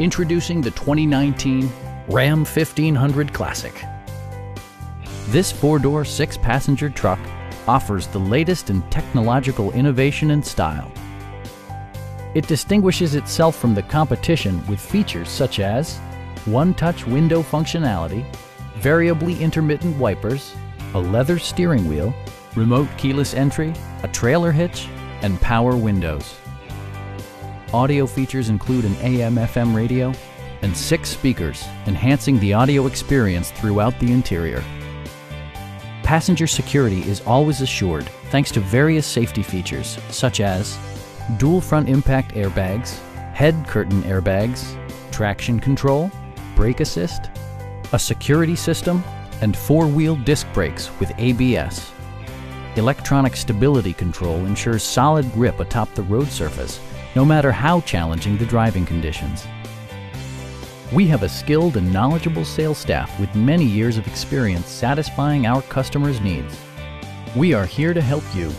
Introducing the 2019 Ram 1500 Classic. This four-door, six-passenger truck offers the latest in technological innovation and style. It distinguishes itself from the competition with features such as one-touch window functionality, variably intermittent wipers, a leather steering wheel, remote keyless entry, a trailer hitch, and power windows. Audio features include an AM-FM radio and six speakers, enhancing the audio experience throughout the interior. Passenger security is always assured thanks to various safety features such as dual front impact airbags, head curtain airbags, traction control, brake assist, a security system, and four-wheel disc brakes with ABS. Electronic stability control ensures solid grip atop the road surface, no matter how challenging the driving conditions. We have a skilled and knowledgeable sales staff with many years of experience satisfying our customers' needs. We are here to help you